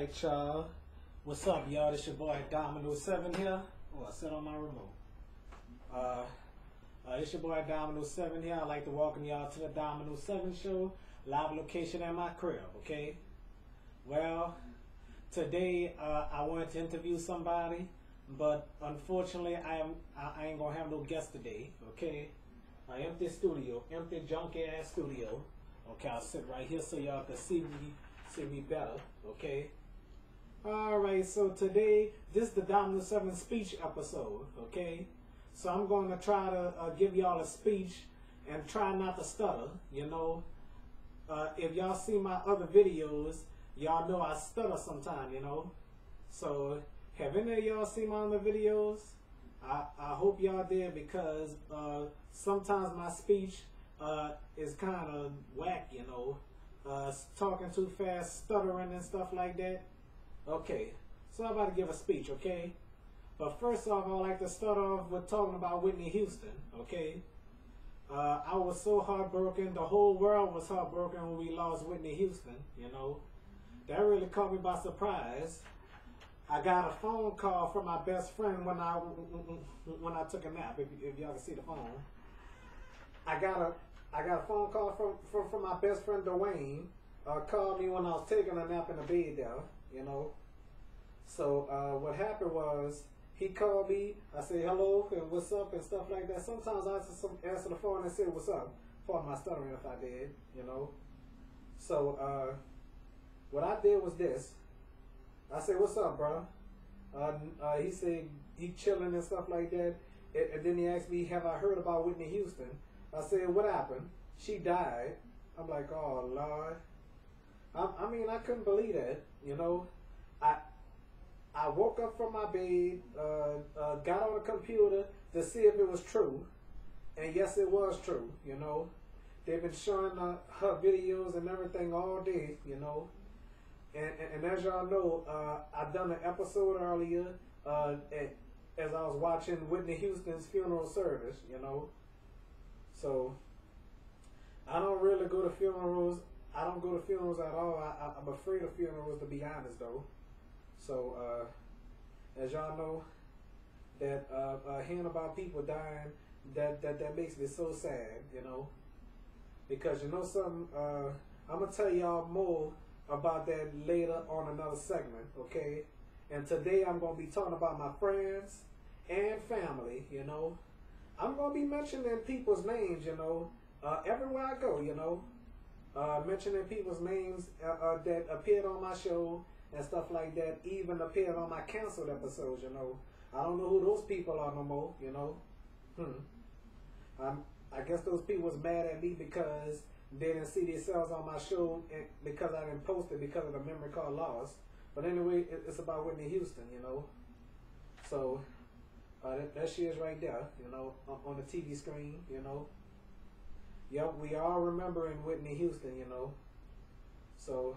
Alright, y'all. What's up, y'all? This your boy Domino7 here. Oh, I sit on my remote. Uh, uh, it's your boy Domino7 here. I'd like to welcome y'all to the Domino7 show. Live location at my crib, okay? Well, today uh, I wanted to interview somebody, but unfortunately I am I, I ain't gonna have no guest today, okay? I empty studio, empty junky ass studio. Okay, I'll sit right here so y'all can see me see me better, okay? Alright, so today this is the Domino 7 speech episode, okay? So I'm gonna try to uh, give y'all a speech and try not to stutter, you know? Uh, if y'all see my other videos, y'all know I stutter sometime, you know? So, have any of y'all seen my other videos? I, I hope y'all did because uh, sometimes my speech uh, is kind of whack, you know? Uh, talking too fast, stuttering and stuff like that. Okay, so I'm about to give a speech, okay? But first off, I'd like to start off with talking about Whitney Houston, okay? Uh, I was so heartbroken. The whole world was heartbroken when we lost Whitney Houston, you know? That really caught me by surprise. I got a phone call from my best friend when I when I took a nap. If, if y'all can see the phone, I got a I got a phone call from from, from my best friend Dwayne. Uh, called me when I was taking a nap in the bed there. You know. So uh, what happened was he called me. I said hello and what's up and stuff like that. Sometimes I answer, some, answer the phone and say what's up. For my stuttering if I did. You know. So uh, what I did was this. I said, "What's up, bro?" Uh, he said he chilling and stuff like that. And, and, then he asked me, "Have I heard about Whitney Houston?" I said, "What happened? She died." I'm like, "Oh Lord." I, I mean, I couldn't believe that. You know, I I woke up from my bed, uh, uh, got on the computer to see if it was true, and yes, it was true. You know, they've been showing uh, her videos and everything all day. You know and, and, and as y'all know, uh, I done an episode earlier uh, at, as I was watching Whitney Houston's funeral service, you know. So I don't really go to funerals. I don't go to funerals at all. I, am afraid of funerals, to be honest, though. So uh, as y'all know, that uh, uh, hearing about people dying, that, that that makes me so sad, you know. Because you know something, uh, I'm gonna tell y'all more about that later on another segment, okay? And today I'm going to be talking about my friends and family, you know. I'm going to be mentioning people's names, you know, uh, everywhere I go, you know. Uh, mentioning people's names uh, uh that appeared on my show and stuff like that, even appeared on my canceled episodes, you know. I don't know who those people are no more, you know. Hmm. I guess those people was mad at me because they didn't see themselves on my show because I didn't post it because of the memory card loss. But anyway, it's about Whitney Houston, you know. So uh, that, that she is right there, you know, on, the TV screen, you know. Yep, we all remembering Whitney Houston, you know. So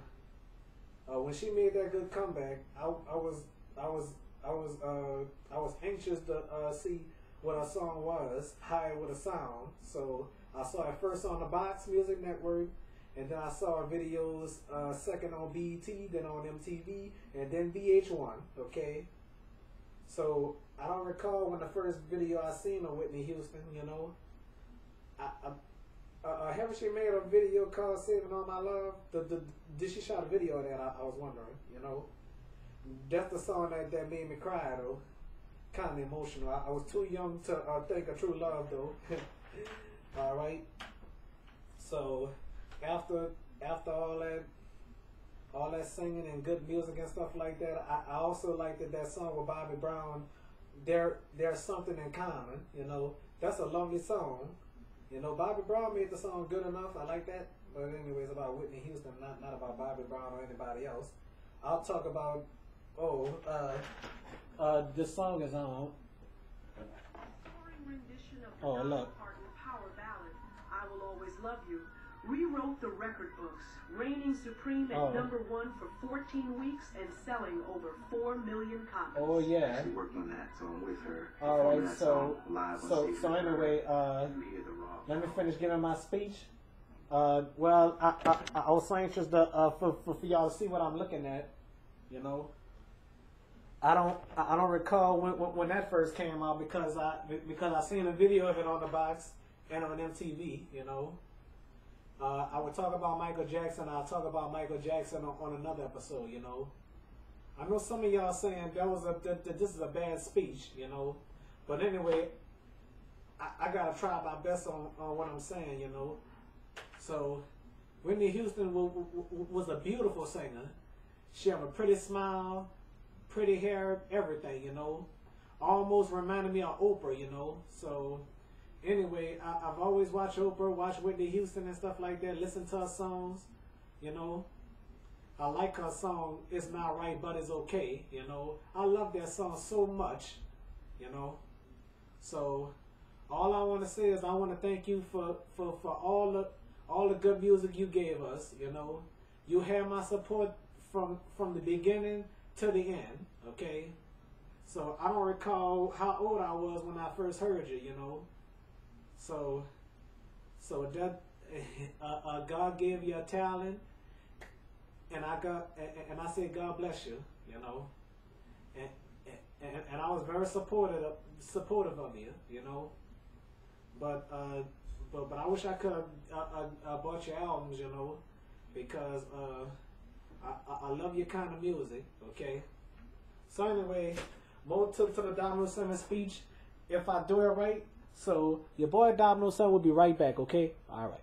uh, when she made that good comeback, I, I was I was I was uh, I was anxious to uh, see what her song was, how it would have sound. So I saw it first on the Box Music Network, and then I saw videos uh, second on BET, then on MTV, and then VH1. Okay, so I don't recall when the first video I seen of Whitney Houston. You know, I, I uh, haven't she made a video called "Saving All My Love"? The, the did she shot a video of that? I, I was wondering. You know, that's the song that, that made me cry though. Kind of emotional. I, I, was too young to uh, think of true love though. All right. So after after all that all that singing and good music and stuff like that, I, I also liked that that song with Bobby Brown. There there's something in common. You know, that's a lovely song. You know, Bobby Brown made the song good enough. I like that. But anyways, about Whitney Houston, not not about Bobby Brown or anybody else. I'll talk about oh uh, uh, this song is on. Oh look. I Will Always Love You, rewrote the record books, reigning supreme at oh. number one for 14 weeks and selling over 4 million copies. Oh, yeah. She worked on that song with her. All right, so, so, so anyway, uh, let me finish giving my speech. Uh, well, I, I, I was so anxious to, uh, for, for, for y'all to see what I'm looking at. You know. I don't I I don't recall when, when when that first came out because I because I seen a video of it on the box and on MTV. You know. Uh, I would talk about Michael Jackson. I'll talk about Michael Jackson on, on another episode. You know. I know some of y'all saying that was a that, that this is a bad speech. You know. But anyway, I, I gotta try my best on, on what I'm saying. You know. So Whitney Houston was a beautiful singer. She had a pretty smile, pretty hair, everything, you know. Almost reminded me of Oprah, you know. So, anyway, I, I've always watched Oprah, watched Whitney Houston and stuff like that, listen to her songs, you know. I like her song, It's Not Right, But It's Okay, you know. I love that song so much, you know. So, all I want to say is I want to thank you for, for, for all the all the good music you gave us. You know, you had my support from from the beginning to the end. Okay, so I don't recall how old I was when I first heard you. You know, so so that uh, uh, God gave you a talent, and I got and, I say God bless you. You know, and and, and I was very supportive of, supportive of you. You know, but. Uh, but but I wish I could have bought your albums, you know, because uh, I, I love your kind of music. Okay. So anyway, more to, to the Domino Seven speech. If I do it right, so your boy Domino Son will be right back. Okay. All right.